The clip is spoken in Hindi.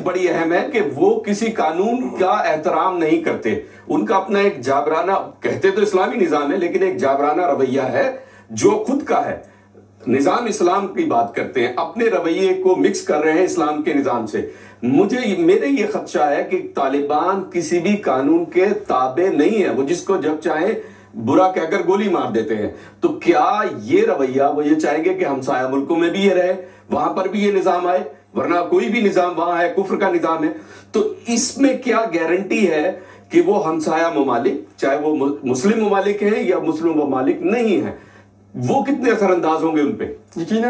बड़ी अहम है कि वो किसी कानून का एहतराम नहीं करते। उनका अपना एक जाबराना कहते तो इस्लामी निज़ाम है, लेकिन एक जाबराना रवैया है, जो खुद का है। निज़ाम इस्लाम की बात करते हैं, अपने रवैये को मिक्स कर रहे हैं इस्लाम के निज़ाम से। मुझे, मेरे ये खदशा है कि तालिबान किसी भी कानून के ताबे नहीं है। वो जिसको जब चाहे बुरा कहकर गोली मार देते हैं। तो क्या ये रवैया, वो ये चाहेंगे कि हमसाया मुल्कों में भी ये रहे, वहाँ पर भी ये निज़ाम आए? वरना कोई भी निज़ाम वहाँ है, कुफर का निज़ाम है। तो इसमें क्या गारंटी है कि वो हमसाया ममालिक, चाहे वो मुस्लिम ममालिक हैं या मुस्लिम ममालिक नहीं है, वो कितने असरअंदाज होंगे उनपे यकीन